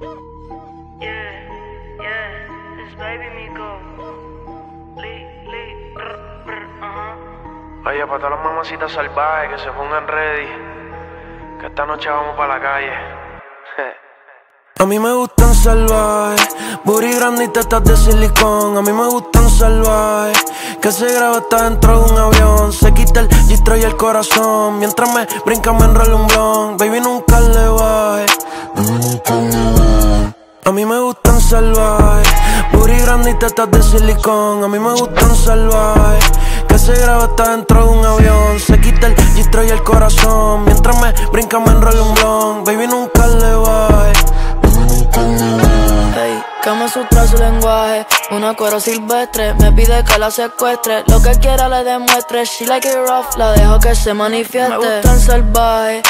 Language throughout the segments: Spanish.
Yeah, yeah, it's baby Miko. Lee, Lee, brr, brr, ajá. Oye, para todas las mamacitas salvajes que se pongan ready. Que esta noche vamos para la calle. A mí me gustan salvajes, booty grande y tetas de silicón. A mí me gustan salvajes, que se graba hasta dentro de un avión. Se quita el gistro y el corazón. Mientras me brinca, me enrola un blon. Baby, nunca le baje. A mí me gustan salvajes, booty grande y tetas de silicón. A mí me gustan salvajes, que se graba hasta dentro de un avión. Se quita el gistro y el corazón. Mientras me brinca, me enrola un blon. Baby, nunca le baje. Ey, Kama Sutra su lenguaje, una cuero silvestre, me pide que la secuestre, lo que quiera le demuestre, she like it rough, la dejo que se manifieste. Me gustan salvajes,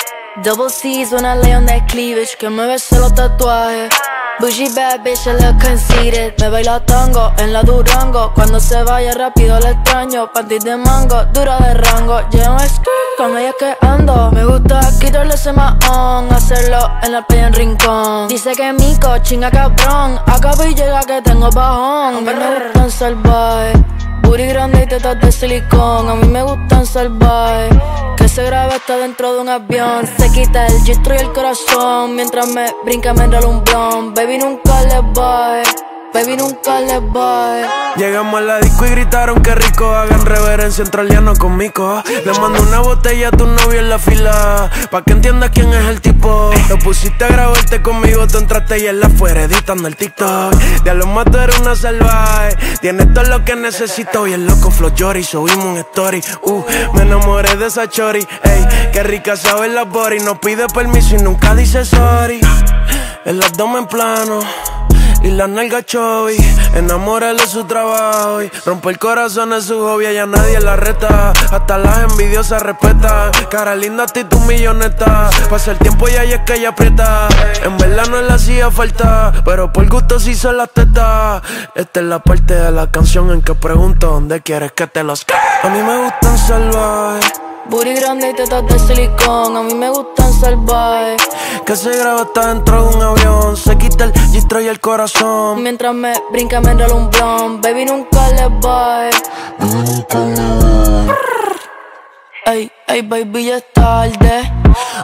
double C's una león de cleavage, que me bese los tatuajes. Bougie bad bitch, a little conceited. Me baila tango en la Durango. Cuando se vaya rápido la extraño. Panties de mango, dura de rango. Llevo skirt, con ella que ando. Me gusta quitarle ese mahón Hacerlo en la playa en rincón. Dice que mico, chinga cabrón. Acabo y llega que tengo bajón. Me gustan salvajes. Booty grande y tetas de silicón. A mí me gustan salvajes. Que se graba hasta dentro de un avión. Se quita el gistro y el corazón. Mientras me brinca me enrola un blon. Baby nunca le baje Baby nunca le baje Llegamos a la disco y gritaron que rico Hagan reverencia entre alianos conmigo Le mando una botella a tu novio en la fila Pa' que entiendas quién es el tipo. Lo pusiste a grabarte conmigo Tú entraste y él afuera editando el TikTok. De a lo más tú eres una salvaje Tienes todo lo que necesito. Y el loco flow Jory Subimos un story. Uh, me enamoré de esa chori. Ey, qué rica sabe la body No pide permiso y nunca dice sorry. El abdomen plano y la nalga chovi, enamórale su trabajo y rompe el corazón de su hobby, ya nadie la reta, hasta las envidiosas respetan, cara linda a ti tu milloneta, pasa el tiempo y ahí es que ella aprieta, en verdad no le hacía falta, pero por gusto sí se las teta, esta es la parte de la canción en que pregunto dónde quieres que te los a mí me gustan salvajes. Booty grande y tetas de silicón A mí me gustan salvajes. Que se graba hasta dentro de un avión Se quita el gistro y el corazón. Mientras me brinca me enrola un blon. Baby nunca le baje. Ey, ey baby ya es tarde.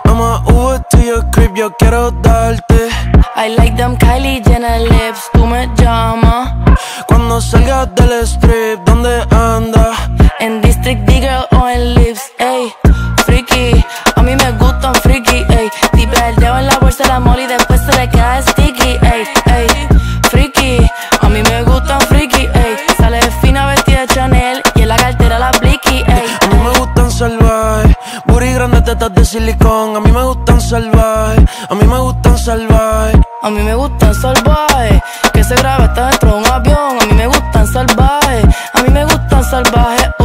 I'ma Uber to your crib, yo quiero darte. I like them Kylie Jenner lips Tú me llamas. Cuando salgas del strip, ¿dónde el dedo en la bolsa de la molly Después se le queda sticky Ey, ey, freaky A mí me gustan freaky Ey, sale fina vestida de Chanel Y en la cartera la blicky Ey, A mí me gustan salvajes Booty grande, tetas de silicón. A mí me gustan salvajes A mí me gustan salvajes. A mí me gustan salvajes Que se graba hasta dentro de un avión. A mí me gustan salvajes A mí me gustan salvajes